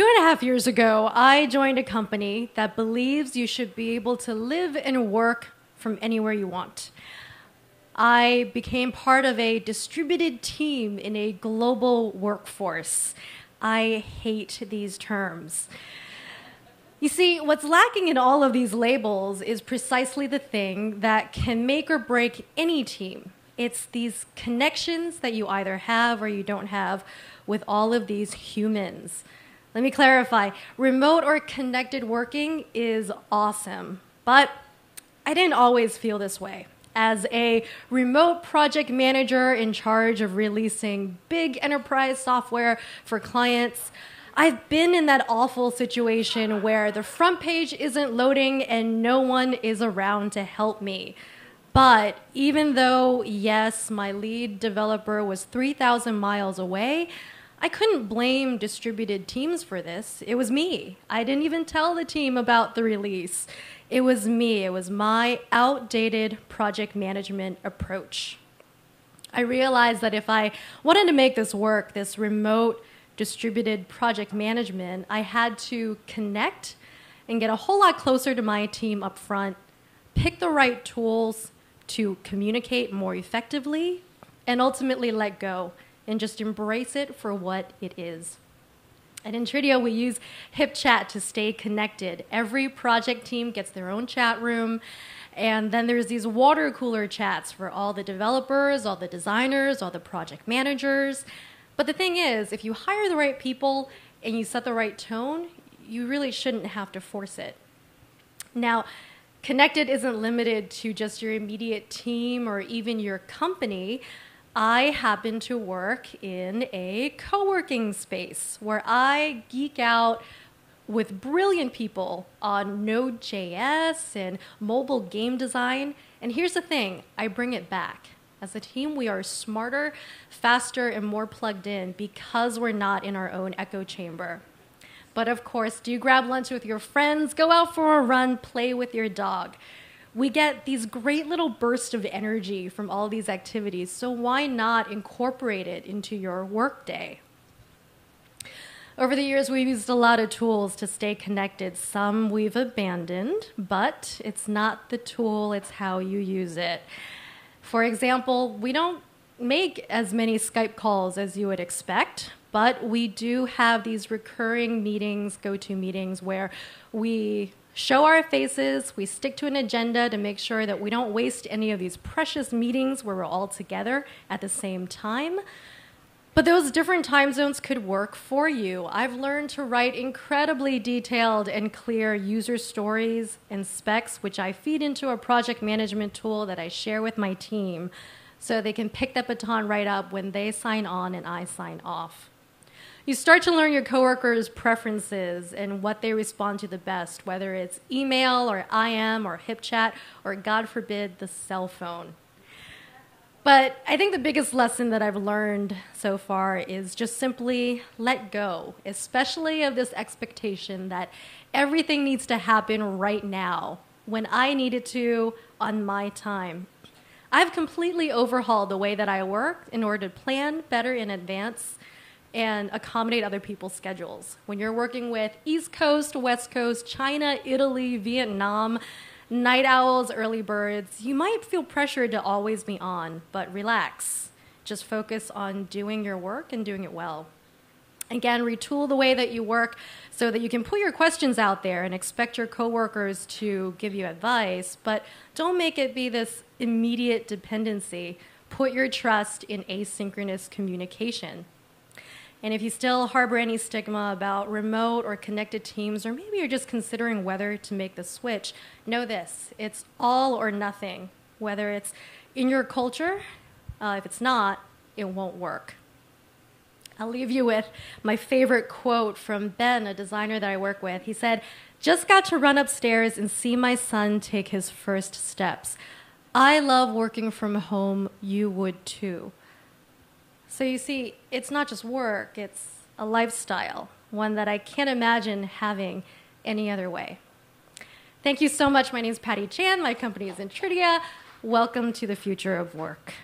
two and a half years ago, I joined a company that believes you should be able to live and work from anywhere you want. I became part of a distributed team in a global workforce. I hate these terms. You see, what's lacking in all of these labels is precisely the thing that can make or break any team. It's these connections that you either have or you don't have with all of these humans. Let me clarify remote or connected working is awesome, but I didn't always feel this way. As a remote project manager in charge of releasing big enterprise software for clients, I've been in that awful situation where the front page isn't loading and no one is around to help me. But even though, yes, my lead developer was 3,000 miles away, I couldn't blame distributed teams for this. It was me. I didn't even tell the team about the release. It was me. It was my outdated project management approach. I realized that if I wanted to make this work, this remote distributed project management, I had to connect and get a whole lot closer to my team up front, pick the right tools to communicate more effectively, and ultimately let go and just embrace it for what it is. At Intridea, we use HipChat to stay connected. Every project team gets their own chat room. And then there's these water cooler chats for all the developers, all the designers, all the project managers. But the thing is, if you hire the right people and you set the right tone, you really shouldn't have to force it. Now, connected isn't limited to just your immediate team or even your company. I happen to work in a co working space where I geek out with brilliant people on Node.js and mobile game design. And here's the thing I bring it back. As a team, we are smarter, faster, and more plugged in because we're not in our own echo chamber. But of course, do grab lunch with your friends, go out for a run, play with your dog we get these great little bursts of energy from all these activities. So why not incorporate it into your workday? Over the years, we've used a lot of tools to stay connected. Some we've abandoned, but it's not the tool, it's how you use it. For example, we don't make as many Skype calls as you would expect, but we do have these recurring meetings, go to meetings, where we show our faces, we stick to an agenda to make sure that we don't waste any of these precious meetings where we're all together at the same time. But those different time zones could work for you. I've learned to write incredibly detailed and clear user stories and specs, which I feed into a project management tool that I share with my team so they can pick that baton right up when they sign on and I sign off. You start to learn your coworkers' preferences and what they respond to the best, whether it's email or IM or HipChat or, God forbid, the cell phone. But I think the biggest lesson that I've learned so far is just simply let go, especially of this expectation that everything needs to happen right now, when I need it to, on my time. I've completely overhauled the way that I work in order to plan better in advance and accommodate other people's schedules. When you're working with East Coast, West Coast, China, Italy, Vietnam, night owls, early birds, you might feel pressured to always be on, but relax. Just focus on doing your work and doing it well. Again, retool the way that you work so that you can put your questions out there and expect your coworkers to give you advice, but don't make it be this immediate dependency. Put your trust in asynchronous communication. And if you still harbor any stigma about remote or connected teams, or maybe you're just considering whether to make the switch, know this it's all or nothing. Whether it's in your culture, uh, if it's not, it won't work. I'll leave you with my favorite quote from Ben, a designer that I work with. He said, Just got to run upstairs and see my son take his first steps. I love working from home. You would too. So you see, it's not just work, it's a lifestyle, one that I can't imagine having any other way. Thank you so much. My name is Patti Chan. My company is Intridea. Welcome to the future of work.